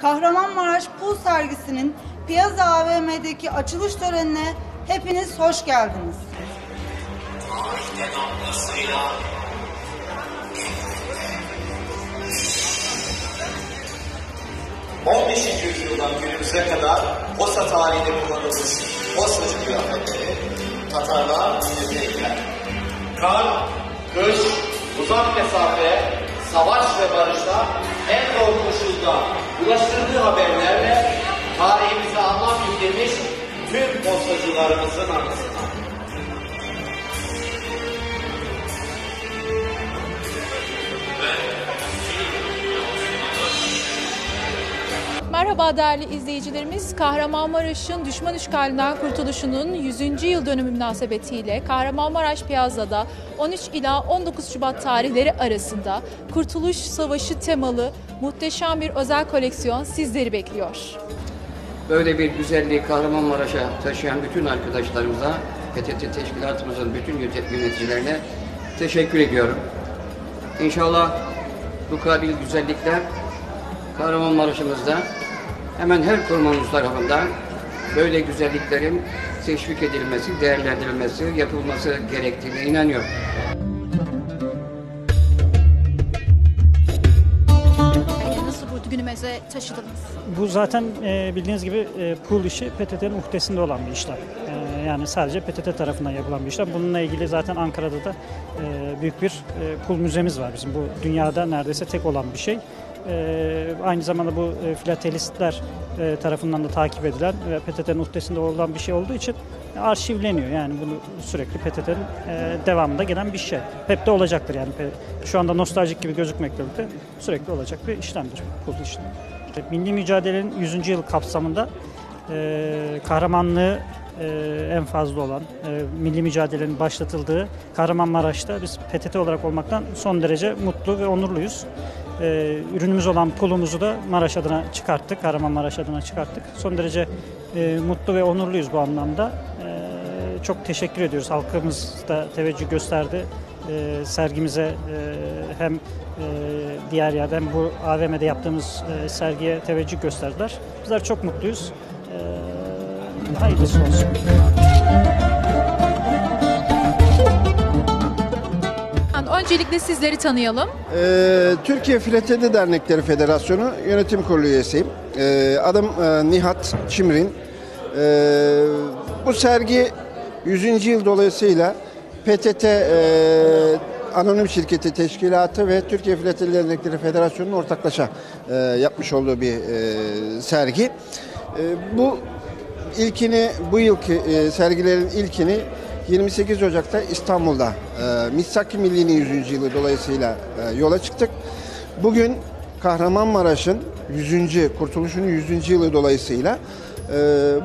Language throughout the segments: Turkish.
Kahramanmaraş Pul Sergisi'nin Piyaza AVM'deki açılış törenine hepiniz hoş geldiniz. Anlasıyla ...15. yüzyıldan günümüze kadar Posa tarihinde kullanılmış postacı kıyafetleri Tatarlar bizimleydiler. Kar, kış, uzak mesafe, savaş ve barışta en zor koşulda ulaştırdığı haberlerle tarihimize anlam yüklemiş tüm postacılarımızın anısına. Merhaba değerli izleyicilerimiz. Kahramanmaraş'ın düşman işgalinden kurtuluşunun 100. yıl dönümü münasebetiyle Kahramanmaraş Piyaza'da 13 ila 19 Şubat tarihleri arasında Kurtuluş Savaşı temalı muhteşem bir özel koleksiyon sizleri bekliyor. Böyle bir güzelliği Kahramanmaraş'a taşıyan bütün arkadaşlarımıza, PTT teşkilatımızın bütün yöneticilerine teşekkür ediyorum. İnşallah bu kabil güzellikler Kahramanmaraş'ımızda hemen her kurumumuz tarafından böyle güzelliklerin teşvik edilmesi, değerlendirilmesi, yapılması gerektiğine inanıyorum. Peki nasıl bu günümüze taşıdınız? Bu zaten e, bildiğiniz gibi e, pool işi PTT'nin uhdesinde olan bir işlem. E, yani sadece PTT tarafından yapılan bir işlem. Bununla ilgili zaten Ankara'da da e, büyük bir e, pool müzemiz var bizim. Bu dünyada neredeyse tek olan bir şey. E, aynı zamanda bu e, filatelistler e, tarafından da takip edilen ve PTT'nin uhdesinde olan bir şey olduğu için arşivleniyor. Yani bunu sürekli PTT'nin e, devamında gelen bir şey. Hep de olacaktır yani. Şu anda nostaljik gibi gözükmekle birlikte sürekli olacak bir işlemdir pool işlemi. Milli mücadelenin 100. yıl kapsamında kahramanlığı en fazla olan, milli mücadelenin başlatıldığı Kahramanmaraş'ta biz PTT olarak olmaktan son derece mutlu ve onurluyuz. E, ürünümüz olan pulumuzu da Maraş adına çıkarttık, Kahramanmaraş adına çıkarttık. Son derece e, mutlu ve onurluyuz bu anlamda. E, çok teşekkür ediyoruz. Halkımız da teveccüh gösterdi. E, sergimize e, hem e, diğer yerden bu AVM'de yaptığımız e, sergiye teveccüh gösterdiler. Bizler çok mutluyuz. E, hayırlısı olsun. Öncelikle sizleri tanıyalım. Ee, Türkiye Filateli Dernekleri Federasyonu Yönetim Kurulu üyesiyim. Ee, adım e, Nihat Çimrin. Ee, bu sergi 100. yıl dolayısıyla PTT e, Anonim Şirketi Teşkilatı ve Türkiye Filateli Dernekleri Federasyonu'nun ortaklaşa e, yapmış olduğu bir e, sergi. E, bu ilkini, bu yılki e, sergilerin ilkini 28 Ocak'ta İstanbul'da e, Missak-ı Milli'nin 100. yılı dolayısıyla e, yola çıktık. Bugün Kahramanmaraş'ın 100. Kurtuluş'un 100. yılı dolayısıyla e,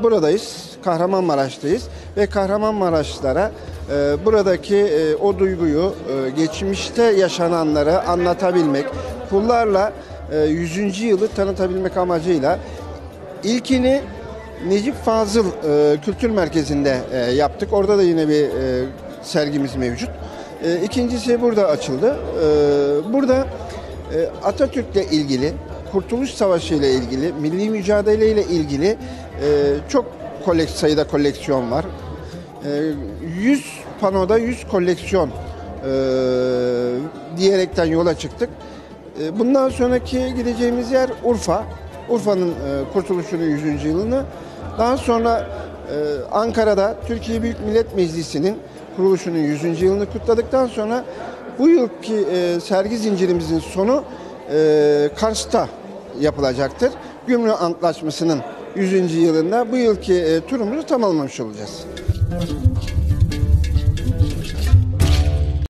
buradayız. Kahramanmaraş'tayız ve Kahramanmaraşlara e, buradaki e, o duyguyu, e, geçmişte yaşananları anlatabilmek, pullarla e, 100. yılı tanıtabilmek amacıyla ilkini Necip Fazıl e, Kültür Merkezi'nde e, yaptık. Orada da yine bir e, sergimiz mevcut. E, ikincisi burada açıldı. E, burada e, Atatürk'le ilgili, Kurtuluş Savaşı ile ilgili, milli mücadele ile ilgili e, çok kolek sayıda koleksiyon var. E, 100 panoda 100 koleksiyon e, diyerekten yola çıktık. E, bundan sonraki gideceğimiz yer Urfa. Urfa'nın e, kurtuluşunun 100. yılını. Daha sonra e, Ankara'da Türkiye Büyük Millet Meclisi'nin kuruluşunun 100. yılını kutladıktan sonra bu yılki e, sergi zincirimizin sonu e, Kars'ta yapılacaktır. Gümrük Antlaşması'nın 100. yılında bu yılki e, turumuzu tamamlamış olacağız.